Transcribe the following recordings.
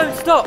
Don't stop!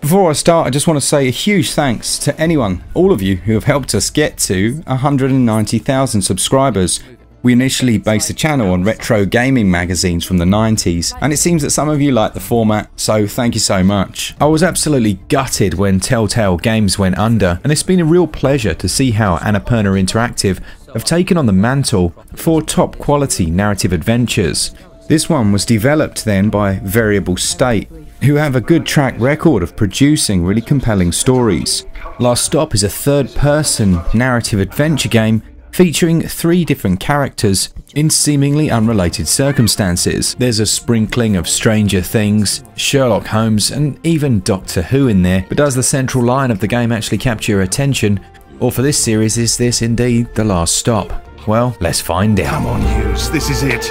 Before I start, I just want to say a huge thanks to anyone, all of you, who have helped us get to 190,000 subscribers. We initially based the channel on retro gaming magazines from the 90s, and it seems that some of you like the format, so thank you so much. I was absolutely gutted when Telltale Games went under, and it's been a real pleasure to see how Annapurna Interactive have taken on the mantle for top quality narrative adventures. This one was developed then by Variable State, who have a good track record of producing really compelling stories. Last Stop is a third person narrative adventure game featuring three different characters in seemingly unrelated circumstances. There's a sprinkling of Stranger Things, Sherlock Holmes, and even Doctor Who in there, but does the central line of the game actually capture your attention? Or for this series, is this indeed the last stop? Well, let's find out. Come on, Hughes, this is it.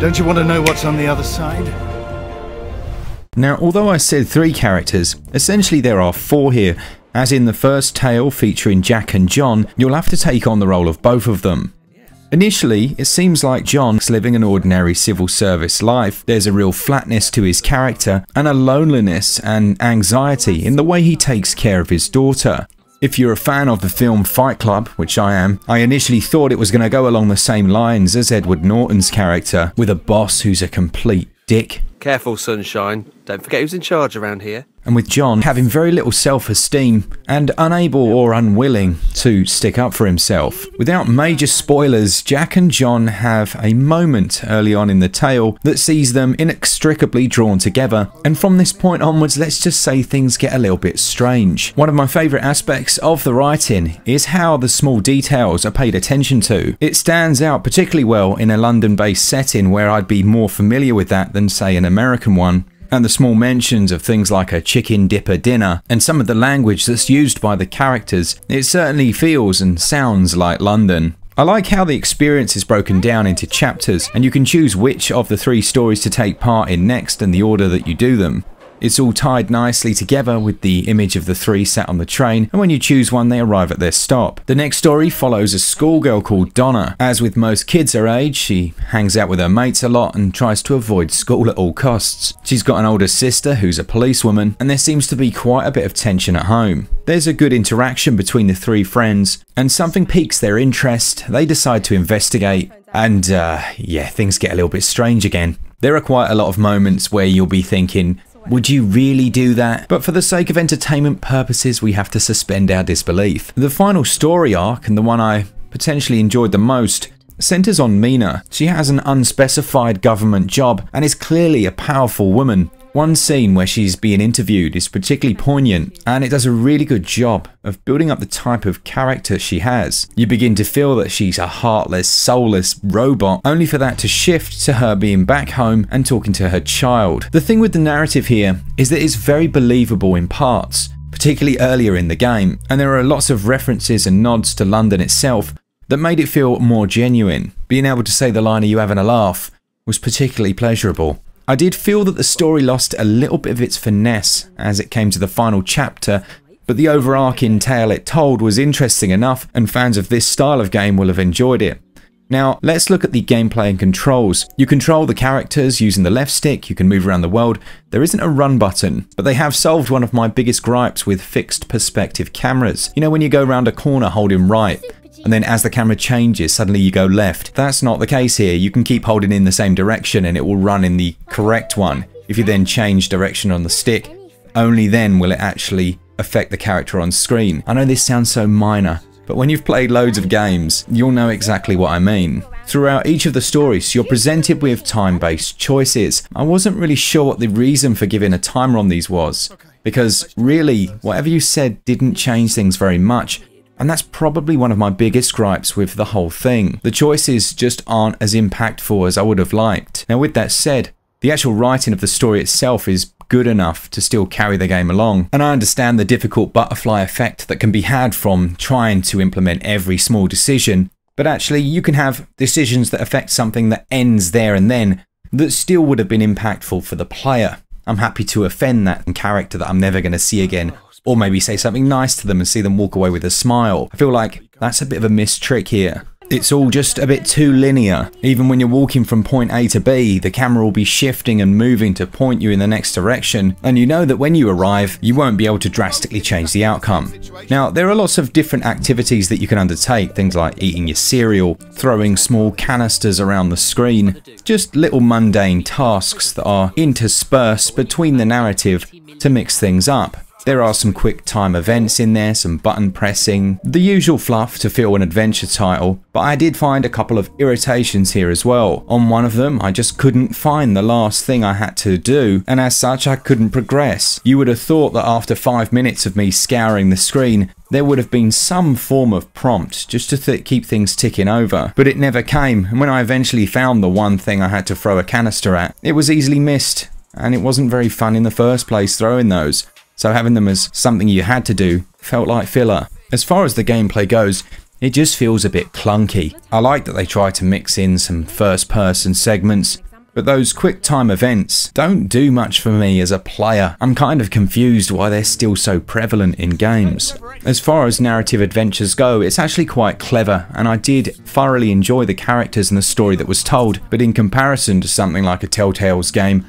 Don't you want to know what's on the other side? Now, although I said three characters, essentially there are four here, as in the first tale featuring Jack and John, you'll have to take on the role of both of them. Initially, it seems like John's living an ordinary civil service life. There's a real flatness to his character, and a loneliness and anxiety in the way he takes care of his daughter. If you're a fan of the film Fight Club, which I am, I initially thought it was going to go along the same lines as Edward Norton's character, with a boss who's a complete dick. Careful, sunshine. Don't forget who's in charge around here. And with John having very little self esteem and unable or unwilling to stick up for himself. Without major spoilers, Jack and John have a moment early on in the tale that sees them inextricably drawn together. And from this point onwards, let's just say things get a little bit strange. One of my favourite aspects of the writing is how the small details are paid attention to. It stands out particularly well in a London based setting where I'd be more familiar with that than, say, an American one and the small mentions of things like a chicken dipper dinner, and some of the language that's used by the characters, it certainly feels and sounds like London. I like how the experience is broken down into chapters, and you can choose which of the three stories to take part in next and the order that you do them. It's all tied nicely together with the image of the three sat on the train, and when you choose one, they arrive at their stop. The next story follows a schoolgirl called Donna. As with most kids her age, she hangs out with her mates a lot and tries to avoid school at all costs. She's got an older sister who's a policewoman, and there seems to be quite a bit of tension at home. There's a good interaction between the three friends, and something piques their interest. They decide to investigate, and uh, yeah, things get a little bit strange again. There are quite a lot of moments where you'll be thinking, would you really do that? But for the sake of entertainment purposes, we have to suspend our disbelief. The final story arc, and the one I potentially enjoyed the most, centers on Meena. She has an unspecified government job and is clearly a powerful woman. One scene where she's being interviewed is particularly poignant, and it does a really good job of building up the type of character she has. You begin to feel that she's a heartless, soulless robot, only for that to shift to her being back home and talking to her child. The thing with the narrative here is that it's very believable in parts, particularly earlier in the game, and there are lots of references and nods to London itself that made it feel more genuine. Being able to say the line, Are you having a laugh? was particularly pleasurable. I did feel that the story lost a little bit of its finesse as it came to the final chapter, but the overarching tale it told was interesting enough, and fans of this style of game will have enjoyed it. Now, let's look at the gameplay and controls. You control the characters using the left stick, you can move around the world. There isn't a run button, but they have solved one of my biggest gripes with fixed perspective cameras. You know, when you go around a corner holding right, and then as the camera changes, suddenly you go left. That's not the case here. You can keep holding in the same direction and it will run in the correct one. If you then change direction on the stick, only then will it actually affect the character on screen. I know this sounds so minor, but when you've played loads of games, you'll know exactly what I mean. Throughout each of the stories, you're presented with time-based choices. I wasn't really sure what the reason for giving a timer on these was, because really, whatever you said didn't change things very much. And that's probably one of my biggest gripes with the whole thing. The choices just aren't as impactful as I would have liked. Now, with that said, the actual writing of the story itself is good enough to still carry the game along. And I understand the difficult butterfly effect that can be had from trying to implement every small decision. But actually, you can have decisions that affect something that ends there and then that still would have been impactful for the player. I'm happy to offend that character that I'm never going to see again or maybe say something nice to them and see them walk away with a smile. I feel like that's a bit of a missed trick here. It's all just a bit too linear. Even when you're walking from point A to B, the camera will be shifting and moving to point you in the next direction, and you know that when you arrive, you won't be able to drastically change the outcome. Now, there are lots of different activities that you can undertake, things like eating your cereal, throwing small canisters around the screen, just little mundane tasks that are interspersed between the narrative to mix things up. There are some quick time events in there, some button pressing, the usual fluff to feel an adventure title, but I did find a couple of irritations here as well. On one of them, I just couldn't find the last thing I had to do, and as such, I couldn't progress. You would have thought that after five minutes of me scouring the screen, there would have been some form of prompt just to th keep things ticking over, but it never came, and when I eventually found the one thing I had to throw a canister at, it was easily missed, and it wasn't very fun in the first place throwing those so having them as something you had to do felt like filler. As far as the gameplay goes, it just feels a bit clunky. I like that they try to mix in some first person segments, but those quick time events don't do much for me as a player. I'm kind of confused why they're still so prevalent in games. As far as narrative adventures go, it's actually quite clever, and I did thoroughly enjoy the characters and the story that was told, but in comparison to something like a Telltale's game,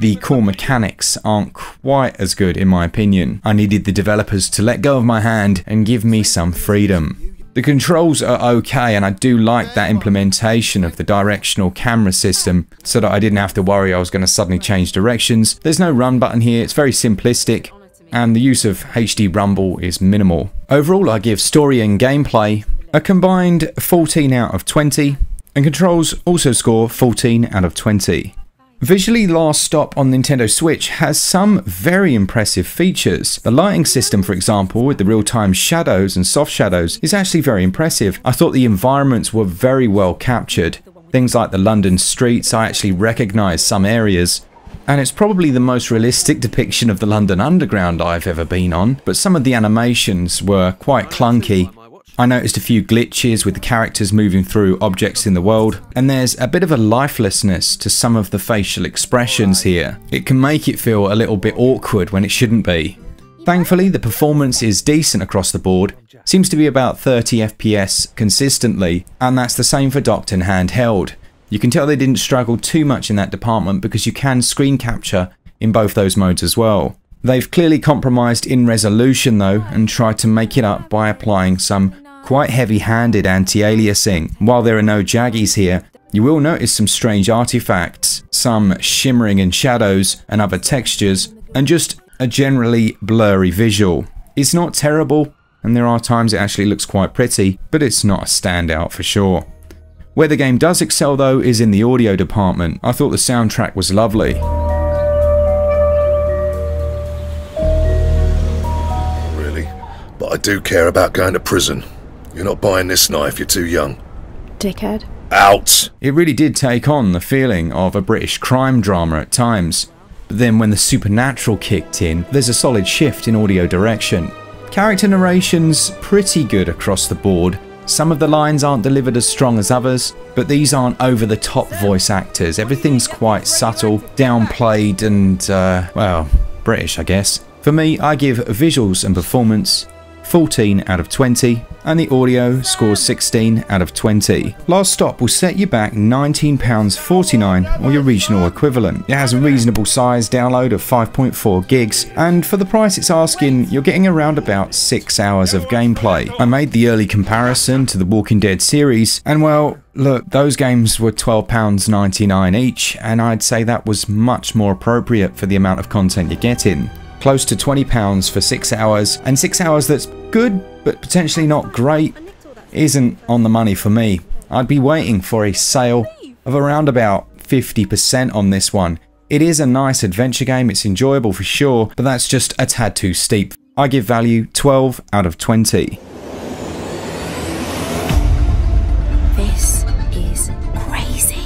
the core mechanics aren't quite as good in my opinion. I needed the developers to let go of my hand and give me some freedom. The controls are okay and I do like that implementation of the directional camera system so that I didn't have to worry I was going to suddenly change directions. There's no run button here, it's very simplistic and the use of HD rumble is minimal. Overall I give story and gameplay a combined 14 out of 20 and controls also score 14 out of 20. Visually Last Stop on Nintendo Switch has some very impressive features. The lighting system, for example, with the real-time shadows and soft shadows, is actually very impressive. I thought the environments were very well captured. Things like the London streets, I actually recognise some areas. And it's probably the most realistic depiction of the London Underground I've ever been on, but some of the animations were quite clunky I noticed a few glitches with the characters moving through objects in the world, and there's a bit of a lifelessness to some of the facial expressions here. It can make it feel a little bit awkward when it shouldn't be. Thankfully, the performance is decent across the board, seems to be about 30 FPS consistently, and that's the same for and handheld. You can tell they didn't struggle too much in that department because you can screen capture in both those modes as well. They've clearly compromised in resolution though and tried to make it up by applying some quite heavy-handed anti-aliasing. While there are no jaggies here, you will notice some strange artifacts, some shimmering in shadows and other textures, and just a generally blurry visual. It's not terrible, and there are times it actually looks quite pretty, but it's not a standout for sure. Where the game does excel though is in the audio department. I thought the soundtrack was lovely. Really? But I do care about going to prison. You're not buying this knife, you're too young. Dickhead. Out! It really did take on the feeling of a British crime drama at times. But then when the supernatural kicked in, there's a solid shift in audio direction. Character narration's pretty good across the board. Some of the lines aren't delivered as strong as others, but these aren't over the top voice actors. Everything's quite subtle, downplayed, and, uh, well, British, I guess. For me, I give visuals and performance 14 out of 20, and the audio scores 16 out of 20. Last Stop will set you back £19.49 or your regional equivalent. It has a reasonable size download of 5.4 gigs, and for the price it's asking, you're getting around about 6 hours of gameplay. I made the early comparison to the Walking Dead series, and well, Look, those games were £12.99 each, and I'd say that was much more appropriate for the amount of content you're getting close to £20 for six hours, and six hours that's good but potentially not great isn't on the money for me. I'd be waiting for a sale of around about 50% on this one. It is a nice adventure game, it's enjoyable for sure, but that's just a tad too steep. I give value 12 out of 20. This is crazy.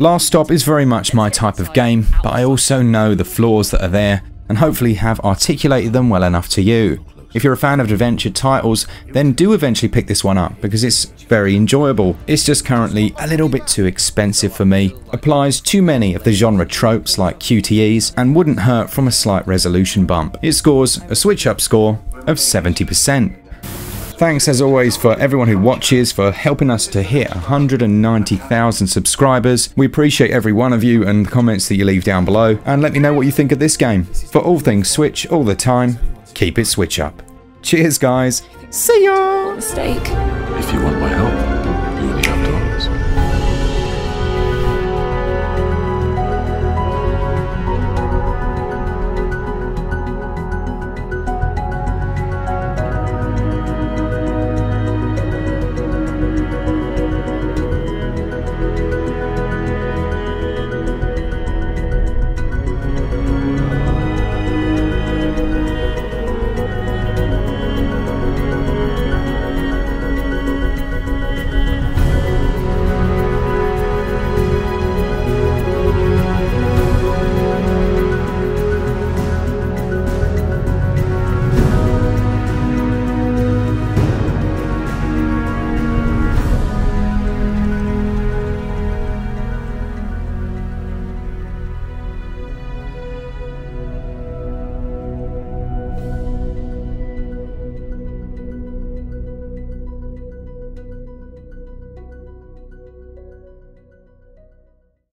Last Stop is very much my type of game, but I also know the flaws that are there and hopefully have articulated them well enough to you. If you're a fan of adventure titles, then do eventually pick this one up because it's very enjoyable. It's just currently a little bit too expensive for me, applies too many of the genre tropes like QTEs, and wouldn't hurt from a slight resolution bump. It scores a switch up score of 70%. Thanks as always for everyone who watches, for helping us to hit 190,000 subscribers. We appreciate every one of you and the comments that you leave down below. And let me know what you think of this game. For all things Switch, all the time, keep it Switch up. Cheers, guys. See ya! Mistake. If you want my help.